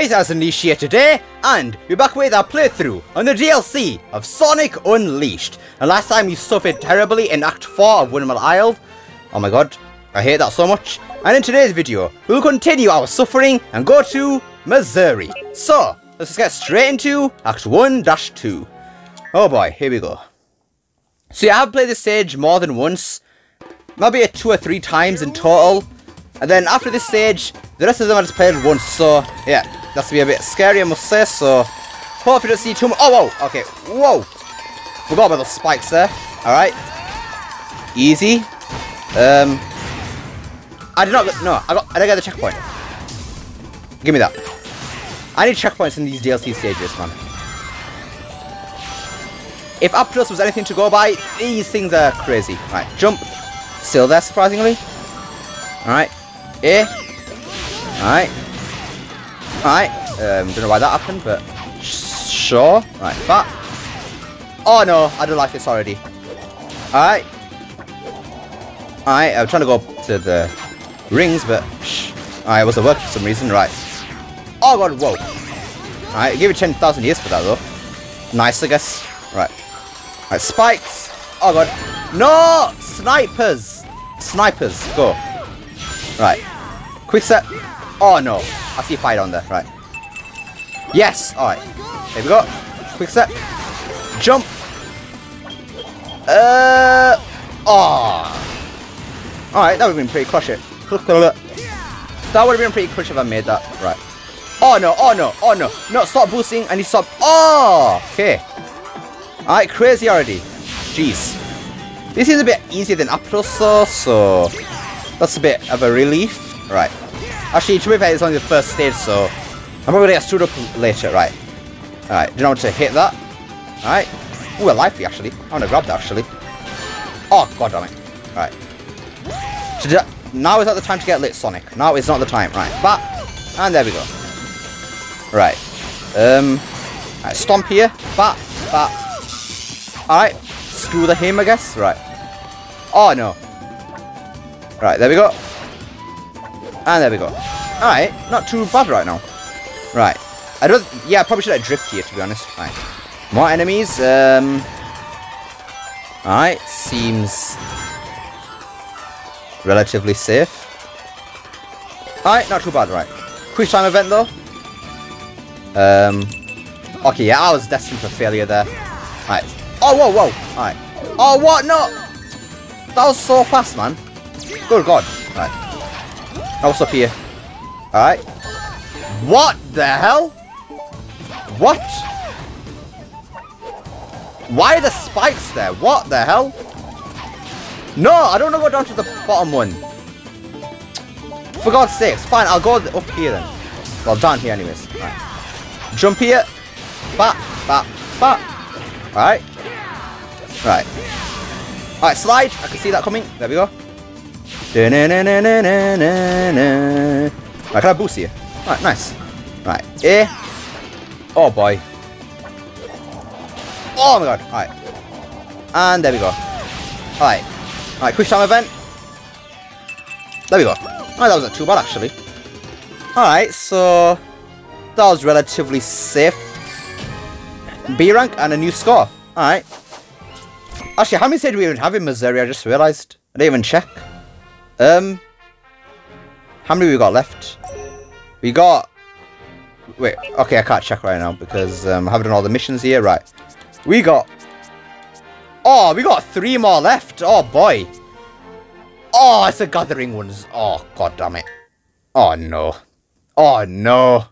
Hey, it's Unleashed here today, and we're back with our playthrough on the DLC of Sonic Unleashed. And last time we suffered terribly in Act 4 of Windmill Isle. Oh my god, I hate that so much. And in today's video, we'll continue our suffering and go to Mazuri. So, let's just get straight into Act 1-2. Oh boy, here we go. So yeah, I have played this stage more than once. Maybe two or three times in total. And then after this stage, the rest of them I just played once, so yeah, that's to be a bit scary, I must say, so hopefully don't see too much. Oh, whoa, okay, whoa. Forgot about those spikes there. Alright. Easy. Um, I did not get, no, I got, I didn't get the checkpoint. Give me that. I need checkpoints in these DLC stages, man. If Apotos was anything to go by, these things are crazy. Right, jump. Still there, surprisingly. Alright. A. Alright. Alright, um, don't know why that happened, but sure. Right, back. Oh no, I don't like this already. Alright. Alright, I'm trying to go to the rings, but. Alright, it wasn't working for some reason. Right. Oh god, whoa. Alright, give it 10,000 years for that though. Nice, I guess. Right. Right, spikes. Oh god. No! Snipers! Snipers, go. Right. Quick set. Oh no. I see fire on there. Right. Yes. Alright. Here we go. Quick step. Jump. Uh. Oh. Alright, that would have been pretty crush it. That would have been pretty crush if I made that. Right. Oh no, oh no, oh no. No, stop boosting. I need to stop. Oh, okay. Alright, crazy already. Jeez. This is a bit easier than Apotos, so that's a bit of a relief. Right. Actually, to be fair, it's only the first stage, so I'm probably gonna get stood up later. Right. Alright, do you know want to hit that? Alright. Ooh, a lifey, actually. I want to grab that, actually. Oh, god damn it. Right. So now is not the time to get lit, Sonic. Now is not the time. Right, back. And there we go. Right. Um. Right, stomp here. Bat. Bat. Alright. Screw the him, I guess. Right. Oh, no. Right, there we go. And there we go. Alright, not too bad right now. Right. I don't... Yeah, I probably should have drift here, to be honest. Right. More enemies. Um... Alright, seems... Relatively safe. Alright, not too bad, right. Quick time event, though. Um... Okay, yeah, I was destined for failure there. Alright. Oh, whoa, whoa. Alright. Oh, what? No! That was so fast, man. Good God. Right. Oh, what's up here? Alright. What the hell? What? Why are the spikes there? What the hell? No, I don't want to go down to the bottom one. For God's sakes. Fine, I'll go up here then. Well, down here anyways. Jump here. Bat, bat, bat. Alright. Right. Alright, slide. I can see that coming. There we go. Right, can I boost here? Right, nice. Right, eh. Oh boy. Oh my god. Alright. And there we go. Alright. Alright, quick time event. There we go. Alright, that wasn't too bad actually. Alright, so that was relatively safe. B rank and a new score. Alright. Actually, how many stages do we even have in Mazuri? I just realised. I didn't even check. Um, how many we got left? We got... Wait, okay, I can't check right now because um, I haven't done all the missions here. Right. We got... Oh, we got three more left. Oh, boy. Oh, it's the gathering ones. Oh, god damn it. Oh, no. Oh, no.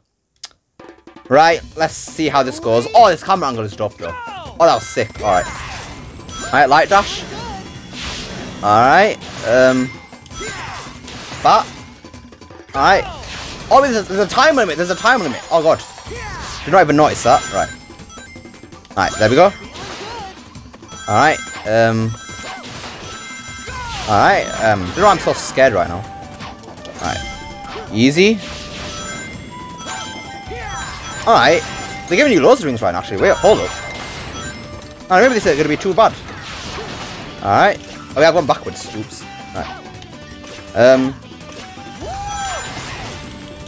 Right, let's see how this goes. Oh, this camera angle is dope, though. Oh, that was sick. Alright. Alright, light dash. Alright. Um... Alright. Oh, there's a, there's a time limit. There's a time limit. Oh, God. Did not even notice that. Right. Alright, there we go. Alright. Um. Alright. Um. You know I'm so scared right now. Alright. Easy. Alright. They're giving you loads of rings right now, actually. Wait, hold up. Oh, maybe this is going to be too bad. Alright. Oh, yeah, I've gone backwards. Oops. Alright. Um.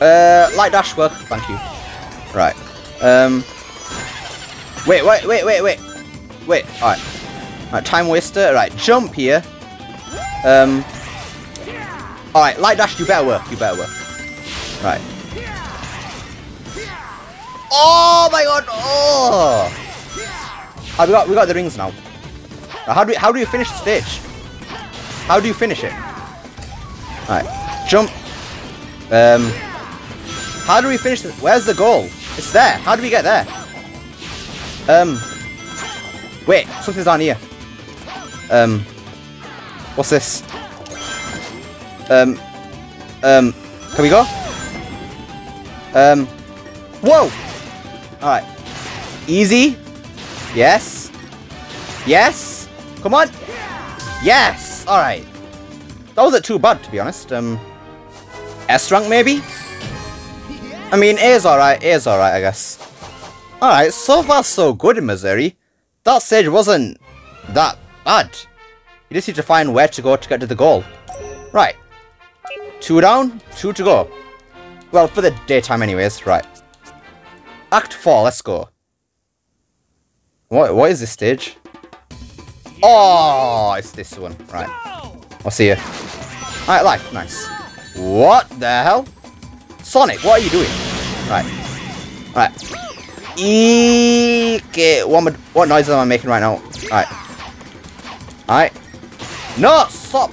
Uh, light dash work, thank you. Right. Um. Wait, wait, wait, wait, wait. Wait, alright. Alright, time waster. Right, jump here. Um. Alright, light dash, you better work. You better work. Right. Oh my god! Oh! Oh, we got we got the rings now. now how do we, how do you finish the stage? How do you finish it? Alright, jump. Um, how do we finish this? Where's the goal? It's there. How do we get there? Um, wait, something's on here. Um, what's this? Um, um, can we go? Um, whoa! Alright. Easy. Yes. Yes. Come on. Yes. Alright. That wasn't too bad, to be honest. Um, S rank, maybe? I mean, is alright. Is alright, I guess. Alright, so far so good in Mazuri. That stage wasn't that bad. You just need to find where to go to get to the goal. Right. Two down, two to go. Well, for the daytime anyways, right. Act 4, let's go. What, what is this stage? Oh, it's this one. Right. I'll see you. Alright, life. Nice. What the hell? Sonic, what are you doing? Right. Right. Okay. Eh, what, what noise am I making right now? Alright. Alright. No! Stop!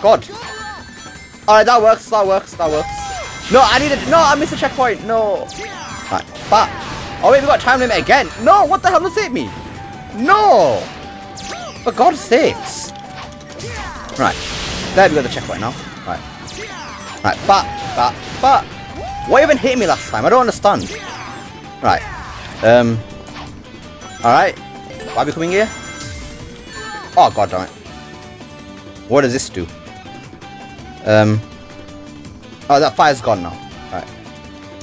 God. Alright, that works, that works, that works. No, I need it. No, I missed a checkpoint. No. Right. But. Oh, wait, we got time limit again. No, what the hell does it mean? No! For God's sakes. Right. There we got the checkpoint now. Right. Right, but, but, but. What even hit me last time? I don't understand. Right. Um. Alright. Why are we coming here? Oh, god damn it. What does this do? Um. Oh, that fire's gone now. Alright.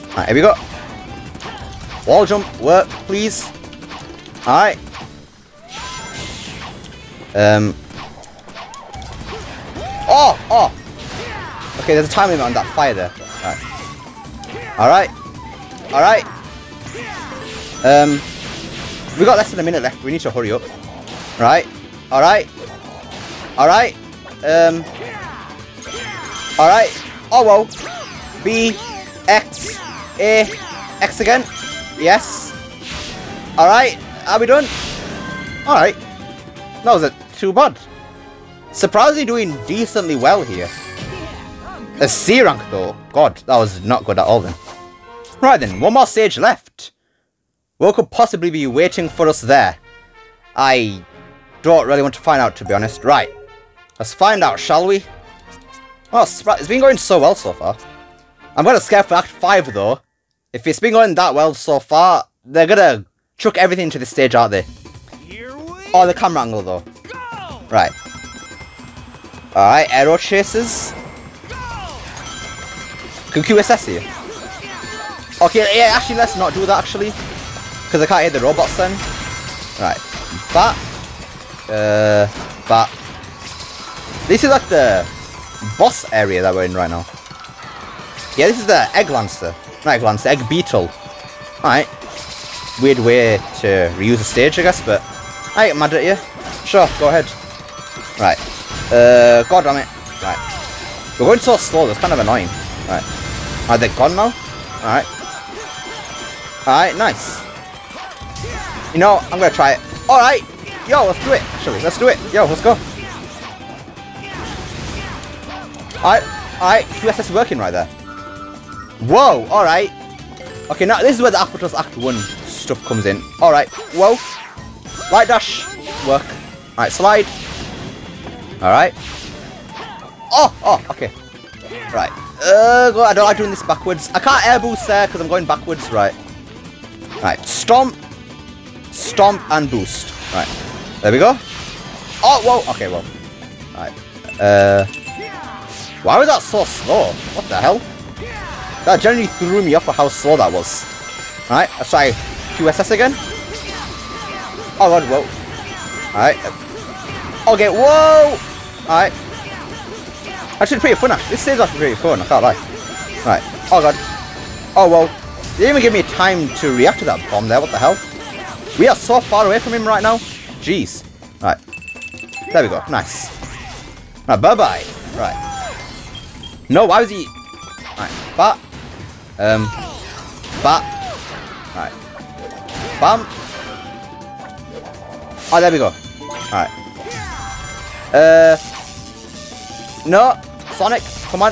Alright, here we go. Wall jump, work, please. Alright. Um. Oh, oh. Okay, there's a time limit on that fire there. Alright. Alright. Alright. Um. We got less than a minute left. We need to hurry up. Right. Alright. Alright. Um. Alright. Oh, whoa. B. X. A. X again. Yes. Alright. Are we done? Alright. That wasn't too bad. Surprisingly doing decently well here. A C rank though. God, that was not good at all then. Right then, one more stage left. What could possibly be waiting for us there? I don't really want to find out to be honest. Right. Let's find out, shall we? Well, it's been going so well so far. I'm gonna scared for Act 5 though. If it's been going that well so far, they're gonna chuck everything into the stage, aren't they? Oh, the camera angle though. Right. Alright, arrow chasers. QSS here? Okay, yeah, actually, let's not do that, actually. Because I can't hit the robots then. Right. Bat. Uh, bat. This is like the boss area that we're in right now. Yeah, this is the Egg Lancer. Not Egg Lancer, Egg Beetle. Alright. Weird way to reuse a stage, I guess, but I ain't mad at you. Sure, go ahead. Right. Uh, god damn it. Right. We're going so slow, that's kind of annoying. Right. Are they gone now? Alright. Alright, nice. You know, I'm gonna try it. Alright! Yo, let's do it, actually. Let's do it. Yo, let's go. Alright, alright. QSS working right there. Whoa, alright. Okay, now this is where the Aquatos Act 1 stuff comes in. Alright, whoa. Light dash. Work. Alright, slide. Alright. Oh, oh, okay. Right. Uh, I don't like doing this backwards. I can't air boost there because I'm going backwards. Right. Right. Stomp. Stomp and boost. Right. There we go. Oh, whoa. Okay, well. Right. Uh. Why was that so slow? What the hell? That generally threw me off for how slow that was. Alright, let's try QSS again. Oh god, whoa. Alright. Okay, whoa! Alright. Actually pretty fun actually. This is actually pretty fun, I can't lie. Right. Oh god. Oh well. They didn't even give me time to react to that bomb there. What the hell? We are so far away from him right now. Jeez. Right. There we go. Nice. Right, bye-bye. Right. No, why was he... Right. Bat. Um. Bat. Right. Bam. Oh, there we go. Alright. Uh. No. Sonic, come on.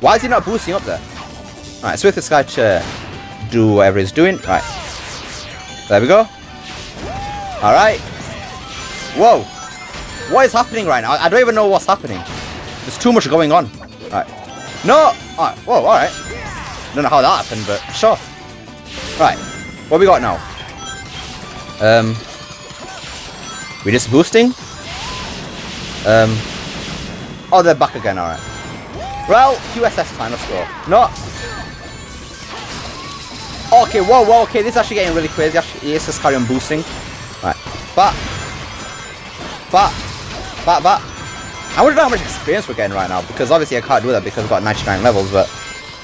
Why is he not boosting up there? Alright, so with this guy to do whatever he's doing. Right. There we go. Alright. Whoa. What is happening right now? I don't even know what's happening. There's too much going on. Alright. No! Alright. Whoa, alright. Don't know how that happened, but sure. Right. What we got now? Um. We just boosting? Um. Oh, they're back again, alright. Well, QSS time, let's go. No! Okay, whoa, whoa, okay, this is actually getting really crazy. Actually, yes, just carry on boosting. Right. But. But. But, but. I wonder how much experience we're getting right now, because obviously I can't do that because I've got 99 levels, but...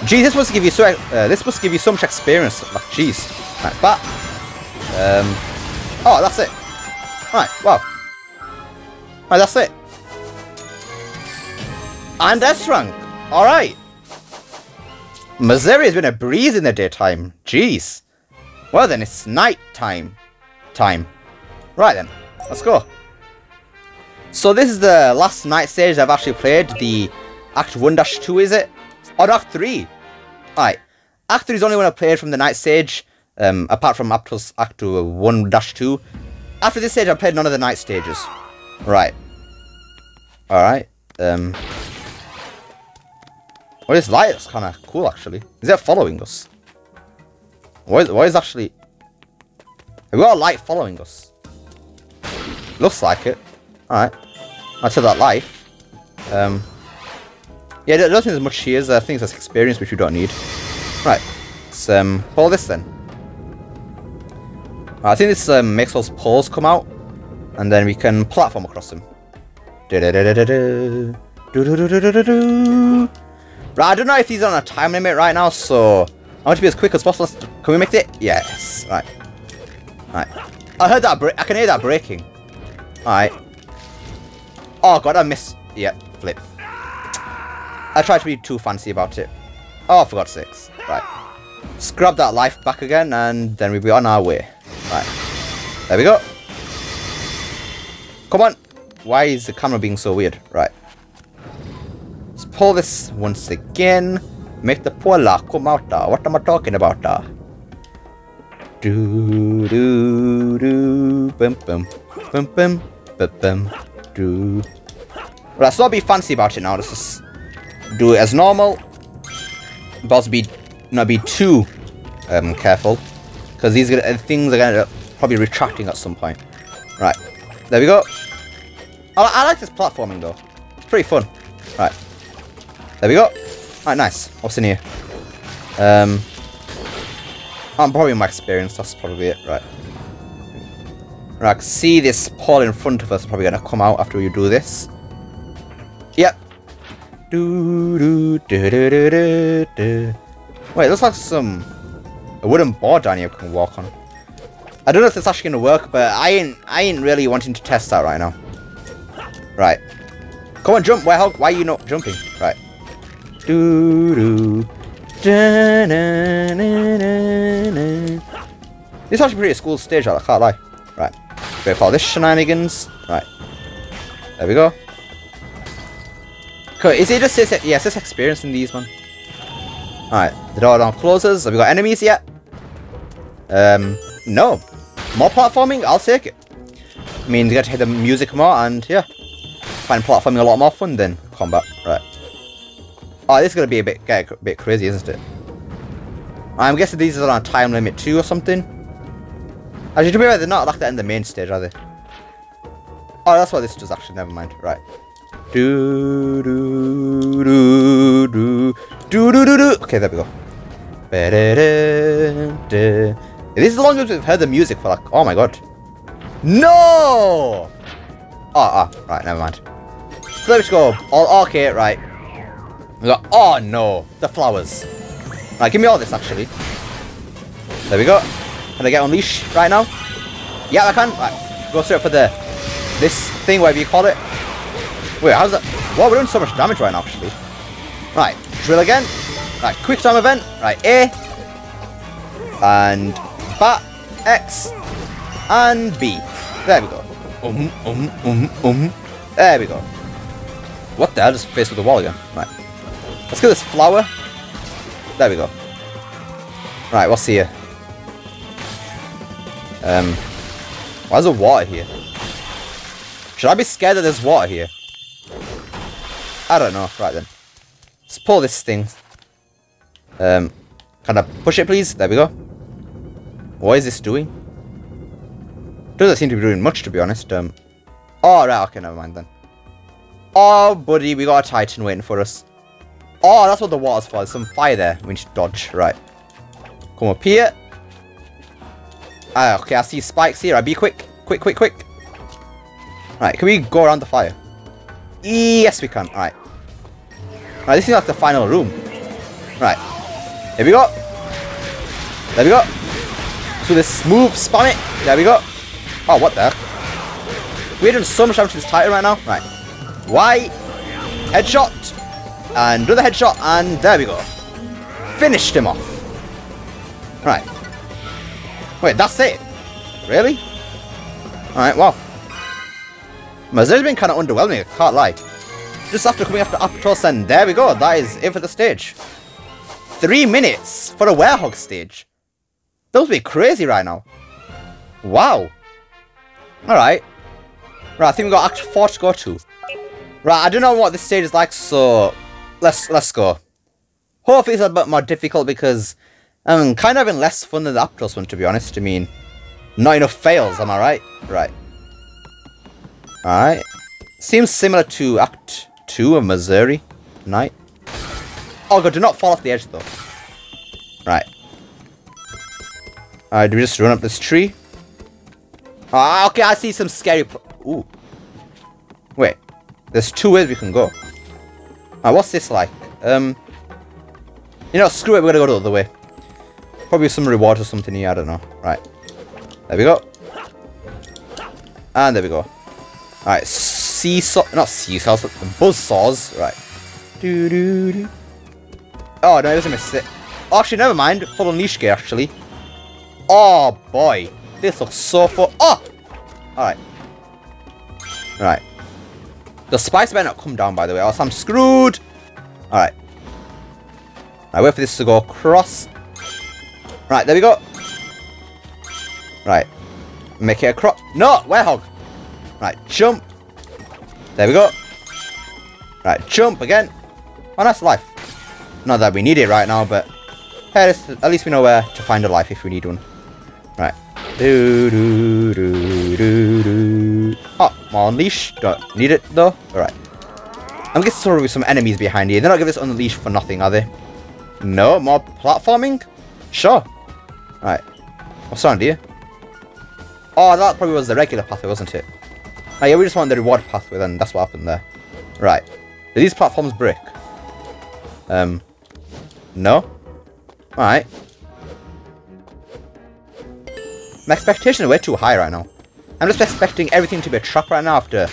Geez, this to give you so uh, this to give you so much experience. Like, jeez. Right, but um, oh, that's it. Right, wow. Right, that's it. And S rank. All right. Mazuri has been a breeze in the daytime. Jeez. Well then, it's night time. Time. Right then, let's go. So this is the last night stage I've actually played. The Act 1-2, is it? Oh, Act 3. Alright. Act 3 is the only one I played from the night stage. Um, apart from Act, Act 1-2. After this stage, I played none of the night stages. Right. Alright. Um. Well, this light is kind of cool, actually. Is that following us? What is, what is actually... We got a light following us? Looks like it. Alright. I'll tell that life. Um... Yeah, I don't think there's much here. As I think it's experience, which we don't need. Right. Let's um, pull this then. I think this um, makes those poles come out. And then we can platform across them. Right, I don't know if he's on a time limit right now, so I want to be as quick as possible. Can we make it? Yes. Right. Right. I heard that. I can hear that breaking. Alright. Oh god, I missed. Yeah, flip. I tried to be too fancy about it. Oh, for God's sakes. Right. Let's that life back again, and then we'll be on our way. Right. There we go. Come on. Why is the camera being so weird? Right. Let's pull this once again. Make the pola come out. What am I talking about? Uh? Do do do bum bum bum bum bum bum do. Well, let's not be fancy about it now. Let's just do it as normal. But be not be too um, careful because these uh, things are gonna probably retracting at some point. Right, there we go. I, I like this platforming though. It's pretty fun. Right, there we go. Right, nice. What's in here? Um, I'm probably my experience. That's probably it. Right. Right, see this pole in front of us probably gonna come out after we do this. Yep, do, do, do, do, do, do, do. Wait, looks like some a wooden board down here can walk on. I don't know if it's actually gonna work, but I ain't I ain't really wanting to test that right now. Right. Come on, jump. Why why are you not jumping? Right. Do do. Da, na, na, na. This is actually pretty cool stage, I can't lie. Right. Wait for this shenanigans. Right. There we go. Cool. Is it just this? Yeah, this experience in these, man. Alright, the door now closes. Have we got enemies yet? Um, no. More platforming? I'll take it. I mean, you get to hear the music more, and yeah. Find platforming a lot more fun than combat. Right. Oh, this is to be a bit, get a bit crazy, isn't it? I'm guessing these are on a time limit too or something. Actually, to be fair, they're not like that in the main stage, are they? Oh, that's what this does actually, never mind. Right. Do do do do do do do do. Okay, there we go. This is the longest we've heard the music for like. Oh my god. No. Oh, ah, oh, right, never mind. So let's go. Oh, okay, right. Oh no, the flowers. Right, give me all this actually. There we go. Can I get unleash right now? Yeah, I can. Right, go straight for the this thing, whatever you call it. Wait, how's that? Wow, we're doing so much damage right now, actually. Right, drill again. Right, quick time event. Right, A. And bat, X, and B. There we go. Um, um, um, um. There we go. What the hell? Just face with the wall again. Right. Let's get this flower. There we go. Right, what's here? Um, why is there water here? Should I be scared that there's water here? I don't know. Right then. Let's pull this thing. Um, can I push it, please? There we go. What is this doing? Doesn't seem to be doing much, to be honest. Um, oh, right. Okay, never mind then. Oh, buddy, we got a Titan waiting for us. Oh, that's what the water's for. There's some fire there. We need to dodge. Right. Come up here. Ah, okay, I see spikes here. I be quick. Quick, quick, quick. Right, can we go around the fire? Yes, we can. Alright. Alright, this is like the final room. Right. Here we go. There we go. So this smooth spam it. There we go. Oh, what the? We're doing so much damage to this Titan right now. Right. Why? Headshot. And another headshot. And there we go. Finished him off. Right. Wait, that's it? Really? Alright, well. Mazuri's been kind of underwhelming, I can't lie. Just after coming after Apotos, and there we go, that is it for the stage. Three minutes for a Werehog stage. Those be crazy right now. Wow. Alright. Right, I think we got Act 4 to go to. Right, I don't know what this stage is like, so let's let's go. Hopefully it's a bit more difficult because I'm kind of having less fun than the Apotos one, to be honest. I mean, not enough fails, am I right? Right. Alright. Seems similar to Act 2 of Mazuri Night. Oh god, do not fall off the edge though. Right. Alright, do we just run up this tree? Ah, okay, I see some scary... Ooh. Wait. There's two ways we can go. Ah, what's this like? Um... You know, screw it, we're gonna go the other way. Probably some reward or something here, I don't know. Right. There we go. And there we go. Alright, seesaw, not seesaws, buzz saws. Right. Doo doo doo. Oh, no, it doesn't miss it. Oh, actually, never mind. Full unleash gear, actually. Oh, boy. This looks so fun. Oh! Alright. Right. The spice better not come down, by the way, else I'm screwed. Alright. I wait for this to go across. Right, there we go. Right. Make it a crop. No! Werehog! Right, jump. There we go. Right, jump again. Oh, that's life. Not that we need it right now, but hey, at least we know where to find a life if we need one. Right. Do do do do do. Oh, more unleash. Don't need it though. Alright. I'm guessing there will be some enemies behind here. They're not giving us unleash for nothing, are they? No, more platforming? Sure. Alright. What's on here? Oh, that probably was the regular pathway, wasn't it? Oh yeah, we just wanted the reward pathway then, that's what happened there. Right. Are these platforms brick? Um, no? Alright. My expectations are way too high right now. I'm just expecting everything to be a trap right now after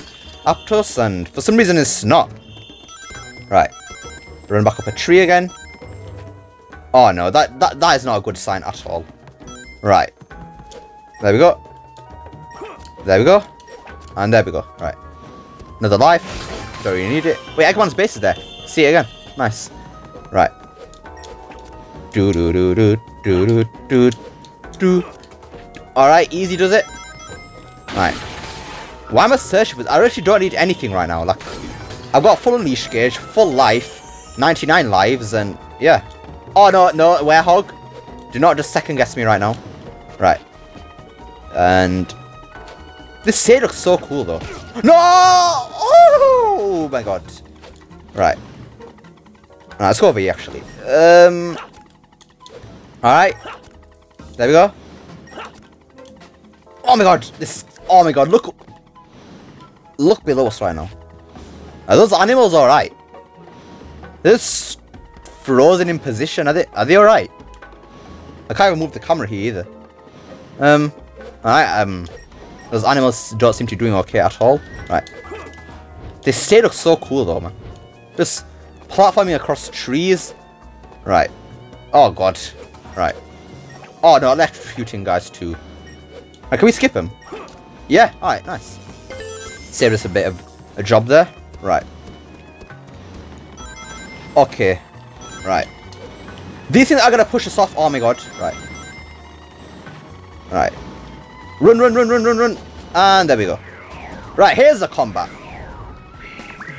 Apotos, and for some reason it's not. Right. Run back up a tree again. Oh no, that, that, that is not a good sign at all. Right. There we go. There we go. And there we go. Right. Another life. Don't really need it. Wait, Eggman's base is there. See it again. Nice. Right. Do do do do do do do do. Alright, easy does it. Right. Why am I searching for this? I actually don't need anything right now. Like, I've got full unleash gauge, full life, 99 lives, and yeah. Oh no, no, werehog. Do not just second guess me right now. Right. And this stage looks so cool, though. No! Oh my god. Right. Right, let's go over here, actually. Um. Alright. There we go. Oh my god. This. Oh my god. Look. Look below us right now. Are those animals alright? There's frozen in position. Are they, are they alright? I can't even move the camera here either. Um, alright, um, those animals don't seem to be doing okay at all. Right. This state looks so cool though, man. Just platforming across trees. Right. Oh god. Right. Oh no, electrocuting guys too. Right, can we skip him? Yeah, alright, nice. Saved us a bit of a job there. Right. Okay. Right. These things are gonna push us off. Oh my god. Right. Right. Run, run, run, run, run, run. And there we go. Right, here's the combat.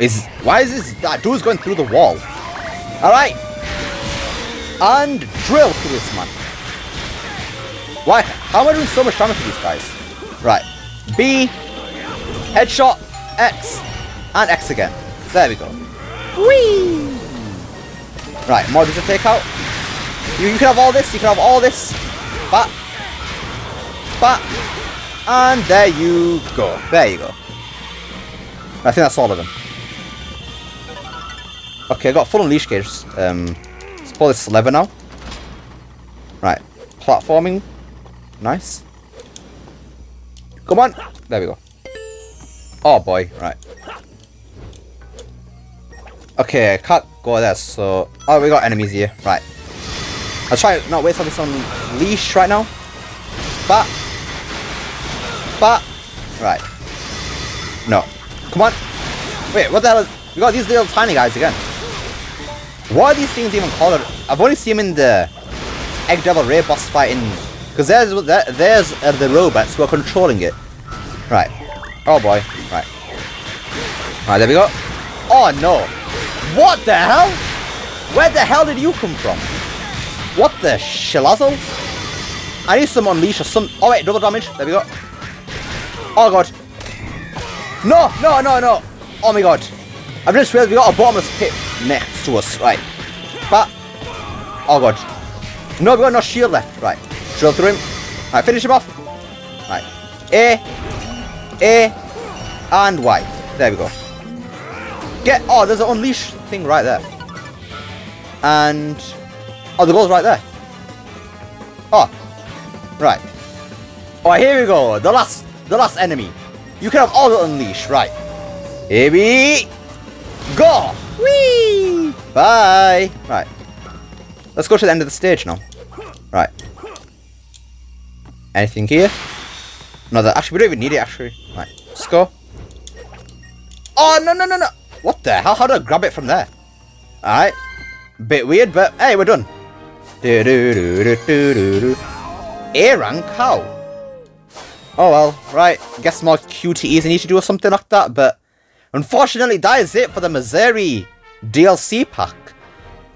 Is why is this that dude's going through the wall? Alright. And drill through this man. Why how am I doing so much damage to these guys? Right. B headshot X and X again. There we go. Whee! Right, more does it take out? You, you can have all this, you can have all this. But but and there you go. There you go. I think that's all of them. Okay, I got full unleash gauge. Um, let's pull this lever now. Right, platforming. Nice. Come on. There we go. Oh boy, right. Okay, I can't go there, so... Oh, we got enemies here. Right. I'll try not wait for this on leash right now. But... But... Right. No. Come on. Wait, what the hell is... We got these little tiny guys again. What are these things even called? I've only seen them in the Egg Devil Ray boss fight in... Because there's, there's uh, the robots who are controlling it. Right. Oh boy. Right. Right, there we go. Oh no. What the hell? Where the hell did you come from? What the shillazzle? I need some unleash or some... Oh wait, double damage. There we go. Oh god. No, no, no, no. Oh my god. I've just realized we got a bottomless pit next to us. Right. But... Oh god. No, we got no shield left. Right. Drill through him. Right, finish him off. Right. A. A. And Y. There we go. Get... Oh, there's an unleash thing right there. And... Oh, the goal's right there. Oh. Right. Oh, here we go. The last... The last enemy. You can have all the unleash. Right. Here we... Go! Whee! Bye! Right. Let's go to the end of the stage now. Right. Anything here? No, that actually we don't even need it actually. Right, let's go. Oh no no no no! What the hell? How do I grab it from there? Alright. Bit weird, but hey, we're done. Do do do do do do do. A rank? How? Oh well, right. Guess more QTEs I need to do or something like that, but unfortunately that is it for the Mazuri DLC pack.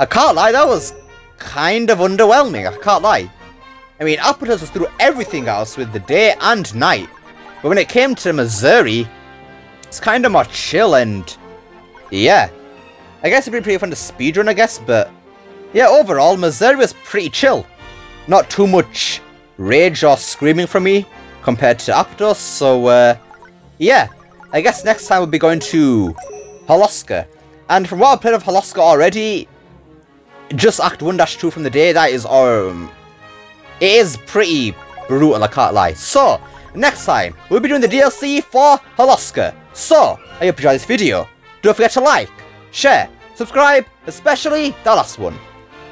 I can't lie, that was kind of underwhelming, I can't lie. I mean, was through everything else with the day and night, but when it came to Mazuri, it's kind of more chill and... Yeah. I guess it'd be pretty fun to speedrun, I guess, but... Yeah, overall, Mazuri was pretty chill. Not too much rage or screaming from me compared to Apotos, so, uh... Yeah. I guess next time we'll be going to... Holoska. And from what I've played of Holoska already, just Act 1-2 from the day, that is, um, it is pretty brutal, I can't lie. So, next time, we'll be doing the DLC for Holoska. So, I hope you enjoyed this video. Don't forget to like, share, subscribe, especially the last one.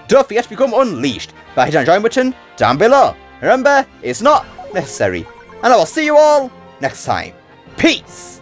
Don't forget to become unleashed by hitting the join button down below. Remember, it's not necessary. And I will see you all next time. Peace!